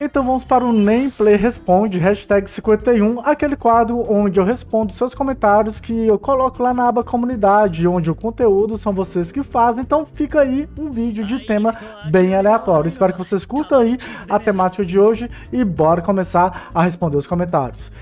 Então vamos para o Nem Play Responde, hashtag 51, aquele quadro onde eu respondo seus comentários que eu coloco lá na aba comunidade, onde o conteúdo são vocês que fazem, então fica aí um vídeo de tema bem aleatório. Espero que vocês curtam aí a temática de hoje e bora começar a responder os comentários.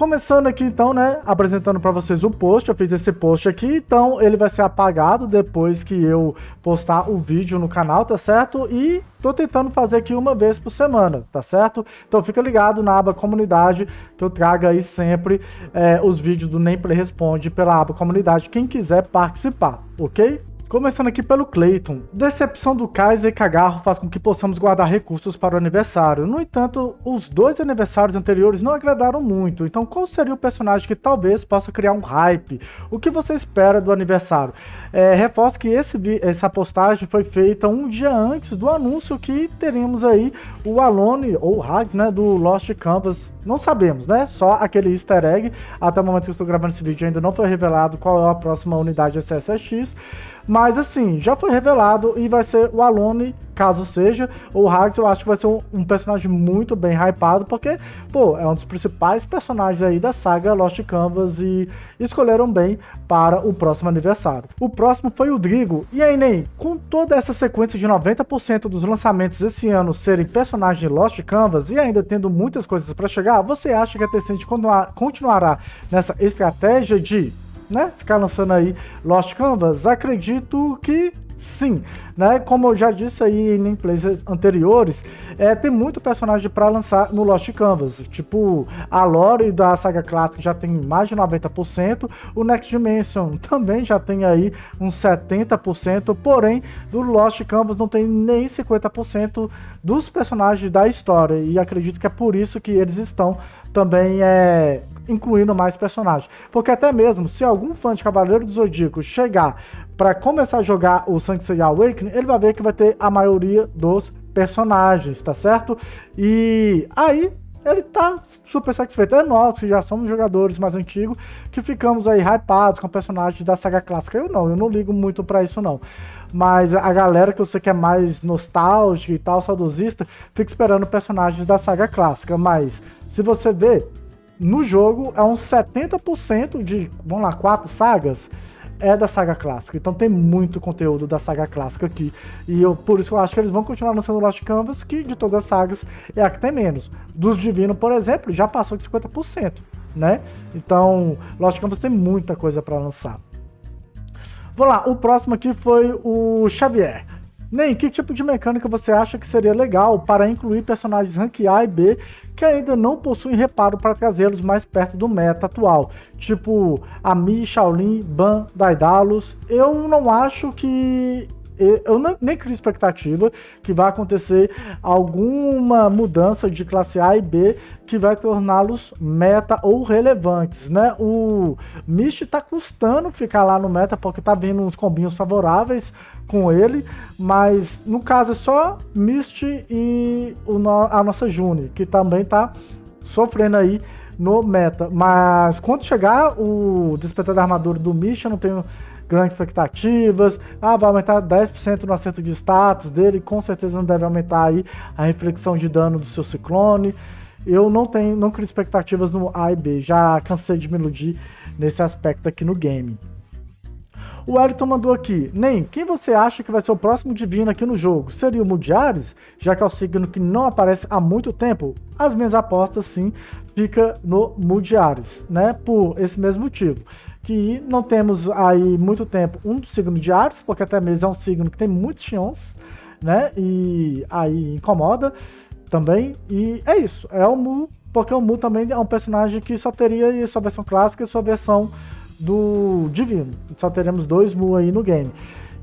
Começando aqui então, né, apresentando para vocês o post, eu fiz esse post aqui, então ele vai ser apagado depois que eu postar o vídeo no canal, tá certo? E tô tentando fazer aqui uma vez por semana, tá certo? Então fica ligado na aba comunidade, que eu trago aí sempre é, os vídeos do Nem Play Responde pela aba comunidade, quem quiser participar, ok? Começando aqui pelo Clayton. Decepção do Kaiser e Cagarro faz com que possamos guardar recursos para o aniversário. No entanto, os dois aniversários anteriores não agradaram muito. Então, qual seria o personagem que talvez possa criar um hype? O que você espera do aniversário? É, reforço que esse, essa postagem foi feita um dia antes do anúncio que teríamos aí o Alone ou Hags, né, do Lost Canvas. Não sabemos, né? Só aquele easter egg. Até o momento que eu estou gravando esse vídeo ainda não foi revelado qual é a próxima unidade SSX. Mas assim, já foi revelado e vai ser o Alone, caso seja. O Hags eu acho que vai ser um, um, personagem muito bem hypado, porque, pô, é um dos principais personagens aí da saga Lost Canvas e escolheram bem para o próximo aniversário. O próximo foi o Drigo. E aí, Ney, com toda essa sequência de 90% dos lançamentos esse ano serem personagens de Lost Canvas e ainda tendo muitas coisas para chegar, você acha que a Tencent continuará nessa estratégia de né, ficar lançando aí Lost Canvas? Acredito que sim, né? Como eu já disse aí em gameplays anteriores, é, tem muito personagem para lançar no Lost Canvas. Tipo, a lore da saga clássica já tem mais de 90%, o Next Dimension também já tem aí uns 70%, porém, do Lost Canvas não tem nem 50% dos personagens da história. E acredito que é por isso que eles estão também é, incluindo mais personagens. Porque até mesmo se algum fã de Cavaleiro do Zodíaco chegar para começar a jogar o Sanctuary Awakening, ele vai ver que vai ter a maioria dos personagens, tá certo? E aí ele tá super satisfeito. É nós que já somos jogadores mais antigos que ficamos aí hypados com personagens da saga clássica. Eu não, eu não ligo muito para isso não. Mas a galera que eu sei que é mais nostálgica e tal, saudosista, fica esperando personagens da saga clássica. Mas se você ver, no jogo é uns 70% de, vamos lá, quatro sagas é da saga clássica. Então tem muito conteúdo da saga clássica aqui. E eu, por isso eu acho que eles vão continuar lançando Lost Canvas, que de todas as sagas é a que tem menos. Dos Divino, por exemplo, já passou de 50%, né? Então, Lost Canvas tem muita coisa para lançar. Vamos lá, o próximo aqui foi o Xavier. Nem que tipo de mecânica você acha que seria legal para incluir personagens rank A e B que ainda não possuem reparo para trazê-los mais perto do meta atual? Tipo Ami, Shaolin, Ban, Daedalus. Eu não acho que eu nem crio expectativa que vai acontecer alguma mudança de classe A e B que vai torná-los meta ou relevantes, né? O Mist tá custando ficar lá no meta porque tá vindo uns combinhos favoráveis com ele, mas no caso é só Mist e o, a nossa June, que também tá sofrendo aí no meta. Mas quando chegar o despertar da armadura do Mist, eu não tenho grandes expectativas. Ah, vai aumentar 10% no acerto de status dele, com certeza não deve aumentar aí a reflexão de dano do seu ciclone. Eu não tenho, não crio expectativas no A e B, já cansei de me iludir nesse aspecto aqui no game. O Elton mandou aqui, Nem, quem você acha que vai ser o próximo divino aqui no jogo? Seria o Mudiares, já que é o signo que não aparece há muito tempo? As minhas apostas, sim, fica no Mudiares, né? Por esse mesmo motivo que não temos aí muito tempo um signo de Ares, porque até mesmo é um signo que tem muitos xions, né? E aí incomoda também. E é isso, é o Mu, porque o Mu também é um personagem que só teria sua versão clássica e sua versão do Divino. Só teremos dois Mu aí no game.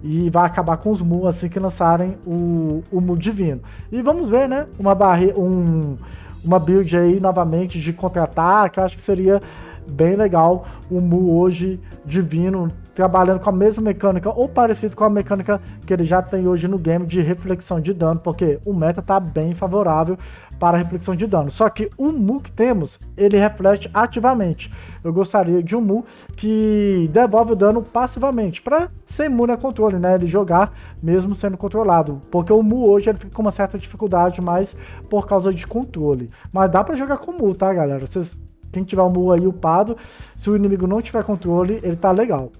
E vai acabar com os Mu assim que lançarem o, o Mu Divino. E vamos ver, né? Uma barre, um, uma build aí novamente de contra-ataque. Acho que seria bem legal o Mu hoje divino, trabalhando com a mesma mecânica ou parecido com a mecânica que ele já tem hoje no game de reflexão de dano, porque o meta tá bem favorável para reflexão de dano. Só que o Mu que temos, ele reflete ativamente. Eu gostaria de um Mu que devolve o dano passivamente, para ser imune a controle, né? Ele jogar mesmo sendo controlado. Porque o Mu hoje ele fica com uma certa dificuldade, mas por causa de controle. Mas dá para jogar com o Mu, tá, galera? Vocês, quem tiver o Mu aí upado, se o inimigo não tiver controle, ele tá legal.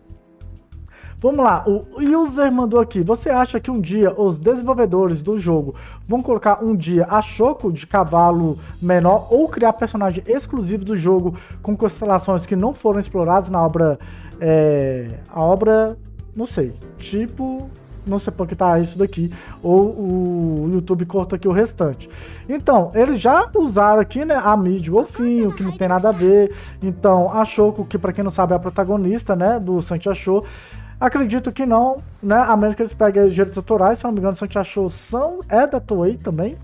Vamos lá, o user mandou aqui. Você acha que um dia os desenvolvedores do jogo vão colocar um dia a Choco de cavalo menor ou criar personagem exclusivo do jogo com constelações que não foram exploradas na obra. É, a obra. Não sei. Tipo não sei por que tá isso daqui, ou o YouTube corta aqui o restante. Então, eles já usaram aqui, né, a mídia golfinho, que não tem nada a ver. Então, a Choco, que para quem não sabe é a protagonista, né, do Santi Achou, Acredito que não, né? A menos que eles peguem direitos autorais, se não me engano, Santi Achou são, é da Toei também,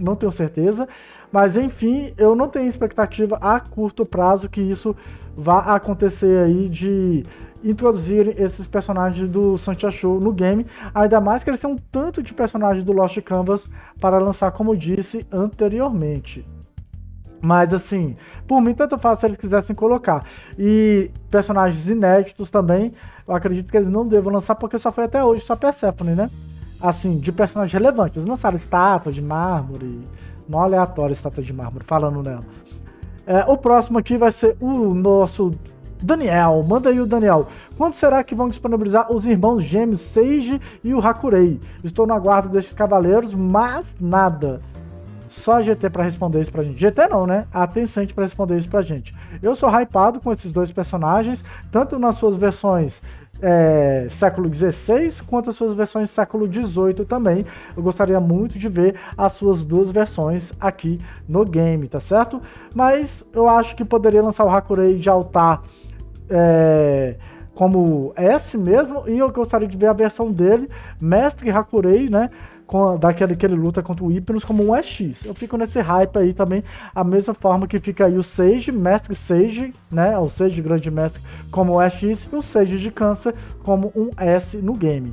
não tenho certeza. Mas enfim, eu não tenho expectativa a curto prazo que isso vá acontecer aí de introduzirem esses personagens do Santia Show no game, ainda mais que eles são um tanto de personagens do Lost Canvas para lançar, como disse anteriormente. Mas assim, por mim, tanto faz se eles quisessem colocar. E personagens inéditos também, eu acredito que eles não devam lançar, porque só foi até hoje só Persephone, né? Assim, de personagens relevantes. Eles lançaram estátua de mármore, não aleatória estátua de mármore, falando nela. É, o próximo aqui vai ser o nosso Daniel. Manda aí o Daniel. Quando será que vão disponibilizar os irmãos gêmeos Seiji e o Hakurei? Estou no aguardo destes cavaleiros, mas nada. Só a GT para responder isso pra gente. GT não, né? A Tencent para responder isso pra gente. Eu sou hypado com esses dois personagens, tanto nas suas versões é, século XVI quanto as suas versões século XVIII também. Eu gostaria muito de ver as suas duas versões aqui no game, tá certo? Mas eu acho que poderia lançar o Hakurei de altar é, como S mesmo, e eu gostaria de ver a versão dele, Mestre Hakurei, né? Com, daquele que ele luta contra o Hypnos como um EX. Eu fico nesse hype aí também, a mesma forma que fica aí o Sage, Mestre Sage, né? O Sage Grande Mestre como um EX e o Sage de Câncer como um S no game.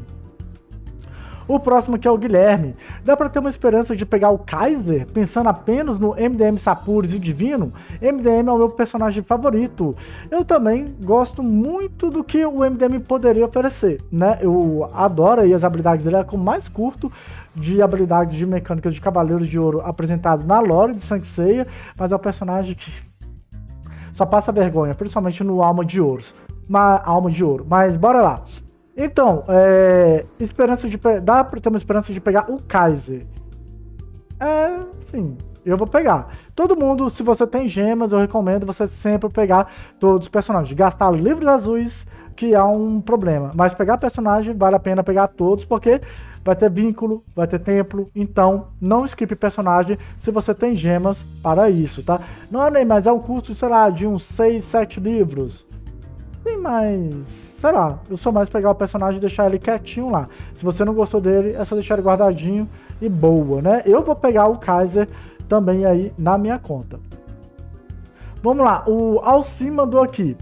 O próximo aqui é o Guilherme. Dá para ter uma esperança de pegar o Kaiser, pensando apenas no MDM Sapures e Divino? MDM é o meu personagem favorito. Eu também gosto muito do que o MDM poderia oferecer, né? Eu adoro aí as habilidades dele, é com mais curto de habilidades de mecânicas de Cavaleiros de Ouro apresentado na lore de Sangue mas é um personagem que só passa vergonha, principalmente no Alma de Ouro. Uma alma de ouro. Mas bora lá. Então, é, esperança de dá para ter uma esperança de pegar o Kaiser. É, sim, eu vou pegar. Todo mundo, se você tem gemas, eu recomendo você sempre pegar todos os personagens. Gastar livros azuis, que é um problema. Mas pegar personagem, vale a pena pegar todos, porque vai ter vínculo, vai ter templo. Então, não skip personagem se você tem gemas para isso, tá? Não é nem mais, é um custo, sei lá, de uns 6, 7 livros. Tem mais sei lá, eu sou mais pegar o personagem e deixar ele quietinho lá. Se você não gostou dele, é só deixar ele guardadinho e boa, né? Eu vou pegar o Kaiser também aí na minha conta. Vamos lá, o Alcim mandou aqui.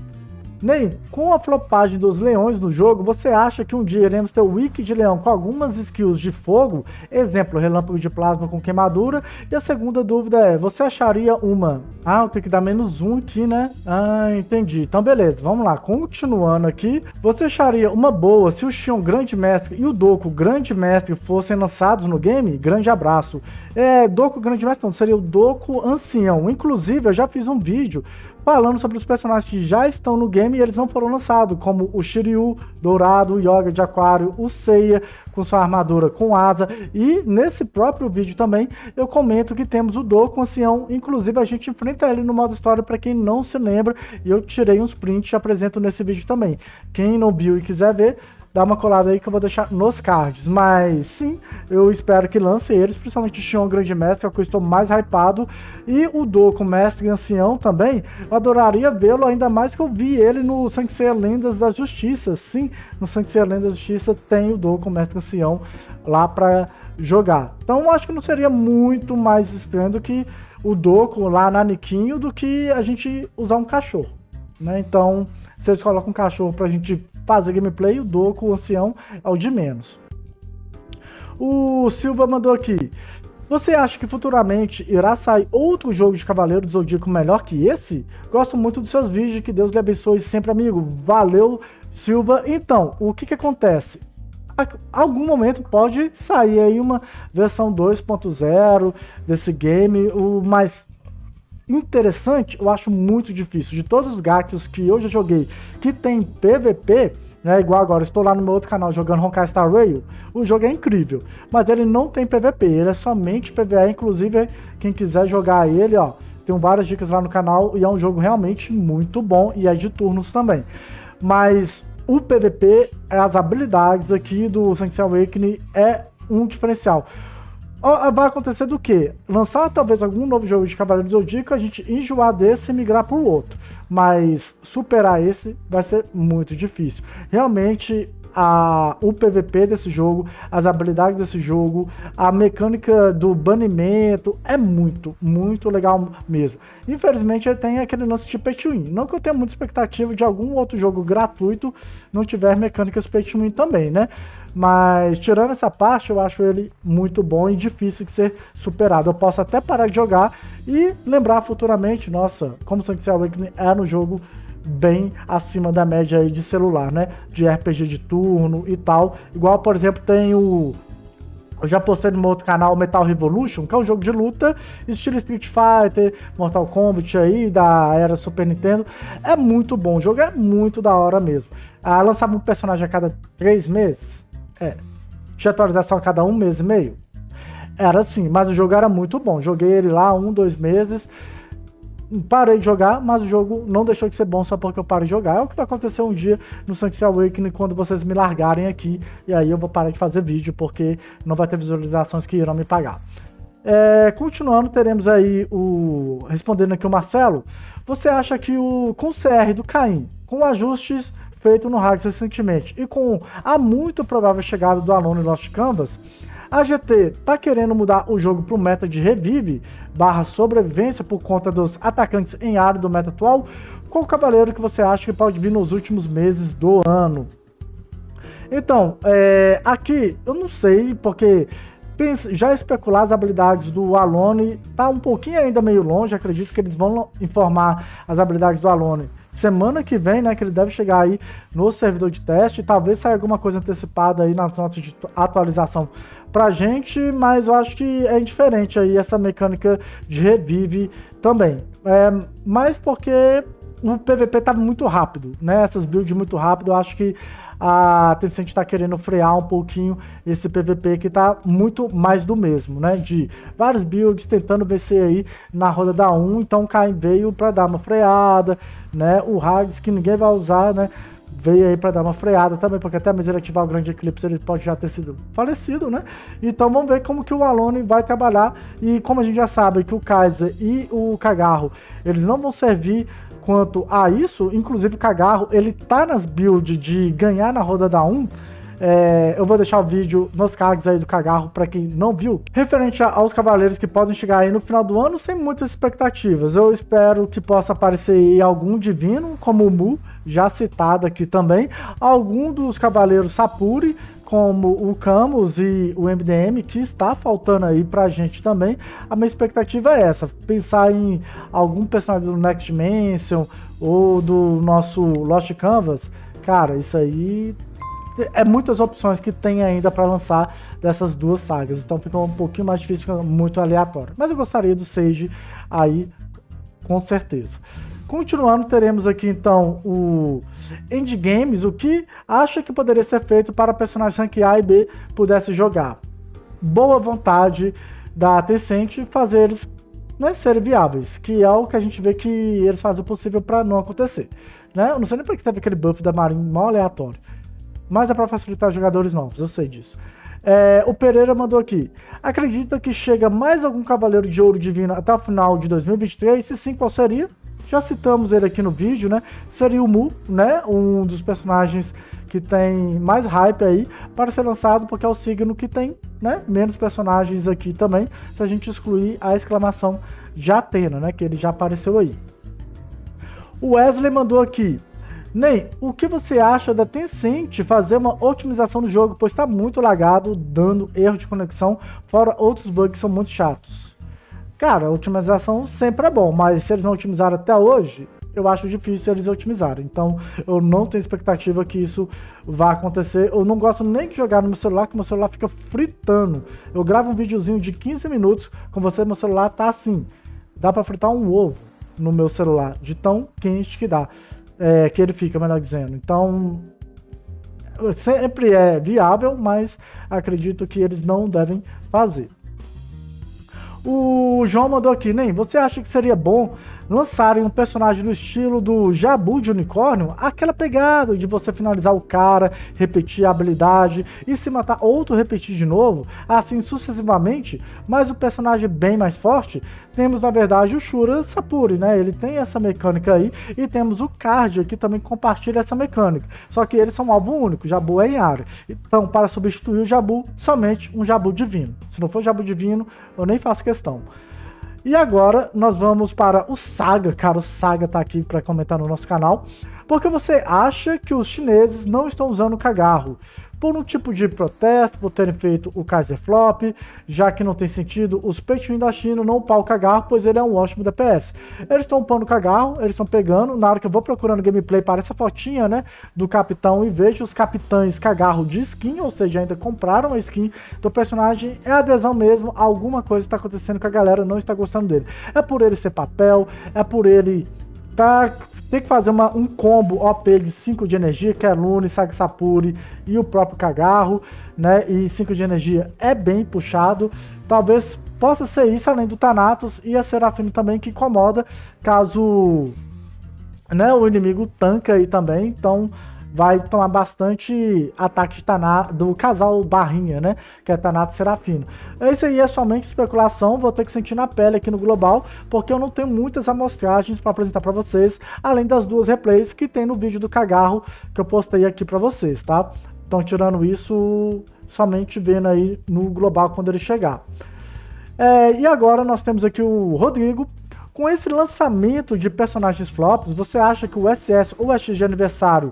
Nem com a flopagem dos leões no jogo, você acha que um dia iremos ter o wiki de leão com algumas skills de fogo? Exemplo, relâmpago de plasma com queimadura. E a segunda dúvida é, você acharia uma... Ah, eu tenho que dar menos um aqui, né? Ah, entendi. Então, beleza. Vamos lá. Continuando aqui. Você acharia uma boa se o Xion Grande Mestre e o Doku Grande Mestre fossem lançados no game? Grande abraço. É, Doku Grande Mestre não, seria o Doku Ancião. Inclusive, eu já fiz um vídeo falando sobre os personagens que já estão no game e eles não foram lançados, como o Shiryu dourado, o Yoga de aquário, o Seiya com sua armadura com asa. E nesse próprio vídeo também eu comento que temos o Doku Ancião, inclusive a gente enfrenta ele no modo história para quem não se lembra, e eu tirei uns prints e apresento nesse vídeo também. Quem não viu e quiser ver, dá uma colada aí que eu vou deixar nos cards. Mas sim, eu espero que lance eles, principalmente o Xion Grande Mestre, é o que eu estou mais hypado. E o Doku Mestre Ancião também, eu adoraria vê-lo, ainda mais que eu vi ele no Sangue Lendas da Justiça. Sim, no Sangue Lendas da Justiça tem o Doku Mestre Ancião lá para jogar. Então acho que não seria muito mais estranho do que o Doku lá na Niquinho do que a gente usar um cachorro. Né? Então, se eles colocam um cachorro pra gente fazer gameplay, o Doku, o ancião, é o de menos. O Silva mandou aqui. Você acha que futuramente irá sair outro jogo de Cavaleiro do Zodíaco melhor que esse? Gosto muito dos seus vídeos, que Deus lhe abençoe sempre, amigo. Valeu, Silva. Então, o que que acontece? A algum momento pode sair aí uma versão 2.0 desse game, o mais interessante, eu acho muito difícil. De todos os gatos que eu já joguei que tem PVP, né? Igual agora, estou lá no meu outro canal jogando Honkai Star Rail. O jogo é incrível, mas ele não tem PVP, ele é somente PVE. Inclusive, quem quiser jogar ele, ó, tem várias dicas lá no canal e é um jogo realmente muito bom e é de turnos também. Mas o PVP, as habilidades aqui do Sanctuary Awakening é um diferencial vai acontecer do quê? Lançar talvez algum novo jogo de Cavaleiro do Zodíaco, a gente enjoar desse e migrar para o outro. Mas superar esse vai ser muito difícil. Realmente, a, o PVP desse jogo, as habilidades desse jogo, a mecânica do banimento é muito, muito legal mesmo. Infelizmente ele tem aquele lance de pay to win. Não que eu tenha muita expectativa de algum outro jogo gratuito não tiver mecânicas pay to win também, né? Mas tirando essa parte, eu acho ele muito bom e difícil de ser superado. Eu posso até parar de jogar e lembrar futuramente, nossa, como Sanctuary Awakening é no jogo bem acima da média aí de celular, né? De RPG de turno e tal. Igual, por exemplo, tem o eu já postei no meu outro canal Metal Revolution, que é um jogo de luta, estilo Street Fighter, Mortal Kombat aí, da era Super Nintendo. É muito bom, o jogo é muito da hora mesmo. Ah, lançava um personagem a cada três meses. É. Tinha atualização a cada um mês e meio. Era assim, mas o jogo era muito bom. Joguei ele lá um, dois meses parei de jogar, mas o jogo não deixou de ser bom só porque eu parei de jogar. É o que vai acontecer um dia no Sanctuary Awakening quando vocês me largarem aqui e aí eu vou parar de fazer vídeo porque não vai ter visualizações que irão me pagar. É, continuando, teremos aí o. Respondendo aqui o Marcelo. Você acha que o com o CR do Caim, com ajustes feitos no Hags recentemente e com a muito provável chegada do Alone Lost Canvas, a GT tá querendo mudar o jogo para meta de revive barra sobrevivência por conta dos atacantes em área do meta atual. Qual cavaleiro que você acha que pode vir nos últimos meses do ano? Então, é, aqui eu não sei, porque já especular as habilidades do Alone tá um pouquinho ainda meio longe. Acredito que eles vão informar as habilidades do Alone semana que vem, né? Que ele deve chegar aí no servidor de teste. Talvez saia alguma coisa antecipada aí nas notas de atualização pra gente, mas eu acho que é indiferente aí essa mecânica de revive também. É, mas porque o PVP tá muito rápido, né? Essas builds muito rápido, eu acho que a Tencent está querendo frear um pouquinho esse PVP que está muito mais do mesmo, né? De vários builds tentando vencer aí na roda da 1, então Caim veio para dar uma freada, né? O Hags que ninguém vai usar, né? veio aí para dar uma freada também, porque até mesmo ele ativar o grande eclipse ele pode já ter sido falecido, né? Então vamos ver como que o Alone vai trabalhar e como a gente já sabe que o Kaiser e o Cagarro, eles não vão servir quanto a isso, inclusive o Cagarro, ele tá nas builds de ganhar na roda da 1, é, eu vou deixar o vídeo nos cards aí do Cagarro para quem não viu. Referente aos cavaleiros que podem chegar aí no final do ano, sem muitas expectativas. Eu espero que possa aparecer aí algum divino, como o Mu, já citado aqui também. Algum dos cavaleiros Sapuri, como o Camus e o MDM, que está faltando aí pra gente também. A minha expectativa é essa: pensar em algum personagem do Next Dimension ou do nosso Lost Canvas. Cara, isso aí é muitas opções que tem ainda para lançar dessas duas sagas, então fica um pouquinho mais difícil, muito aleatório. Mas eu gostaria do Sage aí, com certeza. Continuando, teremos aqui então o Endgames, o que acha que poderia ser feito para personagens rank A e B pudesse jogar. Boa vontade da Tencent fazer eles né, serem viáveis, que é o que a gente vê que eles fazem o possível para não acontecer. Né? Eu não sei nem porque teve aquele buff da Marinha mal aleatório, mas é para facilitar jogadores novos, eu sei disso. É, o Pereira mandou aqui. Acredita que chega mais algum Cavaleiro de Ouro Divino até o final de 2023? Se sim, qual seria? Já citamos ele aqui no vídeo, né? Seria o Mu, né? Um dos personagens que tem mais hype aí para ser lançado, porque é o signo que tem né, menos personagens aqui também, se a gente excluir a exclamação de Atena, né? Que ele já apareceu aí. O Wesley mandou aqui. Nem, o que você acha da Tencent fazer uma otimização do jogo, pois está muito lagado, dando erro de conexão, fora outros bugs que são muito chatos. Cara, a otimização sempre é bom, mas se eles não otimizaram até hoje, eu acho difícil eles otimizarem. Então, eu não tenho expectativa que isso vá acontecer. Eu não gosto nem de jogar no meu celular, que meu celular fica fritando. Eu gravo um videozinho de 15 minutos com você, meu celular tá assim. Dá para fritar um ovo no meu celular, de tão quente que dá é, que ele fica, melhor dizendo. Então, sempre é viável, mas acredito que eles não devem fazer. O João mandou aqui, nem você acha que seria bom lançarem um personagem no estilo do Jabu de unicórnio, aquela pegada de você finalizar o cara, repetir a habilidade e se matar outro repetir de novo, assim sucessivamente, mas o personagem bem mais forte, temos na verdade o Shura Sapuri, né? Ele tem essa mecânica aí e temos o Card que também compartilha essa mecânica. Só que eles são um álbum único, Jabu é em área. Então, para substituir o Jabu, somente um Jabu divino. Se não for Jabu divino, eu nem faço questão. E agora nós vamos para o Saga, cara, o Saga tá aqui para comentar no nosso canal. Porque você acha que os chineses não estão usando o cagarro? Por um tipo de protesto, por terem feito o Kaiser Flop, já que não tem sentido os peitinhos da China não o cagarro, pois ele é um ótimo DPS. Eles estão upando o cagarro, eles estão pegando, na hora que eu vou procurando gameplay para essa fotinha, né, do capitão e vejo os capitães cagarro de skin, ou seja, ainda compraram a skin do personagem, é adesão mesmo, alguma coisa está acontecendo com a galera, não está gostando dele. É por ele ser papel, é por ele tá tem que fazer uma, um combo OP de 5 de energia, que é Lune, Sagsapuri e o próprio Cagarro, né? E 5 de energia é bem puxado. Talvez possa ser isso, além do Thanatos e a Serafino também, que incomoda caso né, o inimigo tanca aí também. Então vai tomar bastante ataque Tanato, do casal Barrinha, né? Que é Tanato Serafino. Isso aí é somente especulação, vou ter que sentir na pele aqui no global, porque eu não tenho muitas amostragens para apresentar para vocês, além das duas replays que tem no vídeo do Cagarro que eu postei aqui para vocês, tá? Então, tirando isso, somente vendo aí no global quando ele chegar. É, e agora nós temos aqui o Rodrigo. Com esse lançamento de personagens flops, você acha que o SS ou SG aniversário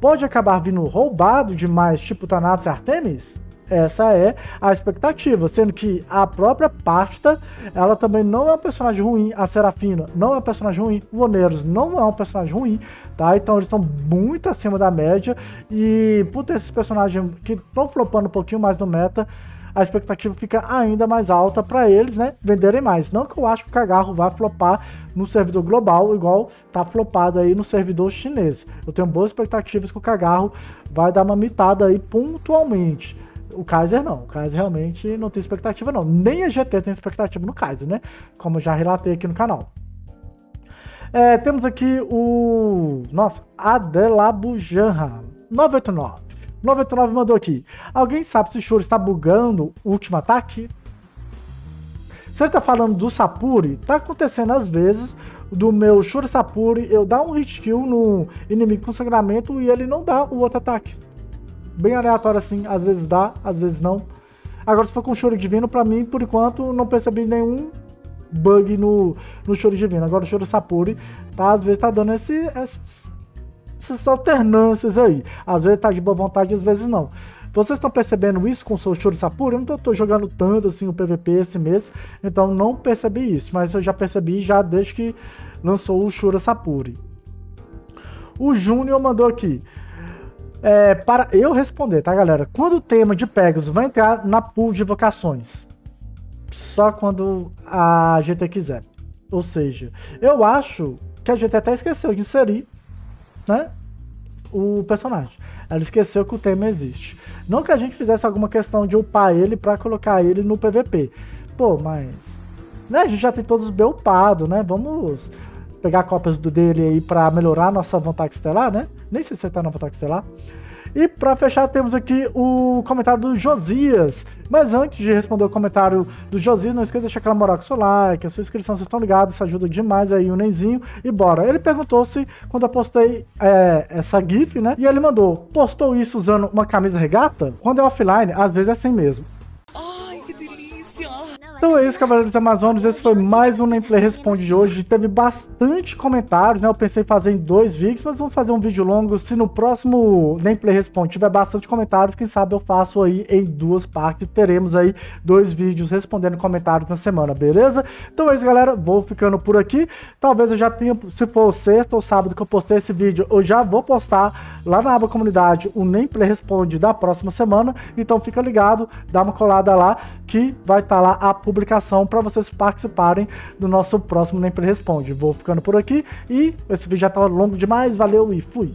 pode acabar vindo roubado demais, tipo Thanatos e Artemis? Essa é a expectativa, sendo que a própria Pasta, ela também não é um personagem ruim, a Serafina não é um personagem ruim, o Oneiros não é um personagem ruim, tá? Então eles estão muito acima da média e por ter esses personagens que estão flopando um pouquinho mais no meta, a expectativa fica ainda mais alta para eles, né, venderem mais. Não que eu acho que o Cagarro vai flopar no servidor global, igual tá flopado aí no servidor chinês. Eu tenho boas expectativas que o Cagarro vai dar uma mitada aí pontualmente. O Kaiser não, o Kaiser realmente não tem expectativa não. Nem a GT tem expectativa no Kaiser, né? Como já relatei aqui no canal. É, temos aqui o. Nossa, Adelabujanra 989. 99 mandou aqui. Alguém sabe se o Shuri está bugando o último ataque? Se ele tá falando do Sapuri, tá acontecendo às vezes do meu Shuri Sapuri eu dar um hit kill no inimigo com sangramento e ele não dá o outro ataque. Bem aleatório assim, às vezes dá, às vezes não. Agora se for com Shuri Divino, pra mim, por enquanto, não percebi nenhum bug no, no Divino. Agora o Shuri Sapuri, tá, às vezes tá dando esse, esses essas alternâncias aí. Às vezes tá de boa vontade, às vezes não. Vocês estão percebendo isso com o seu Shuri Sapuri? Eu não estou jogando tanto assim o PVP esse mês, então não percebi isso, mas eu já percebi já desde que lançou o Shura Sapuri. O Júnior mandou aqui. É, para eu responder, tá, galera? Quando o tema de Pegasus vai entrar na pool de vocações? Só quando a GT quiser. Ou seja, eu acho que a GT até esqueceu de inserir né, o personagem. Ela esqueceu que o tema existe. Não que a gente fizesse alguma questão de upar ele para colocar ele no PVP. Pô, mas. Né, a gente já tem todos bem upado, né? Vamos pegar cópias do dele aí para melhorar a nossa vontade estelar, né? Nem sei se você tá na vontade estelar. E para fechar, temos aqui o comentário do Josias. Mas antes de responder o comentário do Josias, não esqueça de deixar aquela moral com o seu like, a sua inscrição, vocês estão ligados, isso ajuda demais aí o Nenzinho. E bora. Ele perguntou se quando eu postei é, essa GIF, né? E ele mandou: postou isso usando uma camisa regata? Quando é offline, às vezes é assim mesmo. Não Então é isso, Cavaleiros Amazonas. Esse foi mais um Nameplay Responde de hoje. Teve bastante comentários, né? Eu pensei em fazer em dois vídeos, mas vamos fazer um vídeo longo. Se no próximo Nameplay Responde tiver bastante comentários, quem sabe eu faço aí em duas partes. Teremos aí dois vídeos respondendo comentários na semana, beleza? Então é isso, galera. Vou ficando por aqui. Talvez eu já tenha, se for o sexto ou sábado que eu postei esse vídeo, eu já vou postar lá na aba comunidade o Nameplay Responde da próxima semana. Então fica ligado, dá uma colada lá que vai estar tá lá a publicação para vocês participarem do nosso próximo Nem Responde. Vou ficando por aqui e esse vídeo já tá longo demais. Valeu e fui!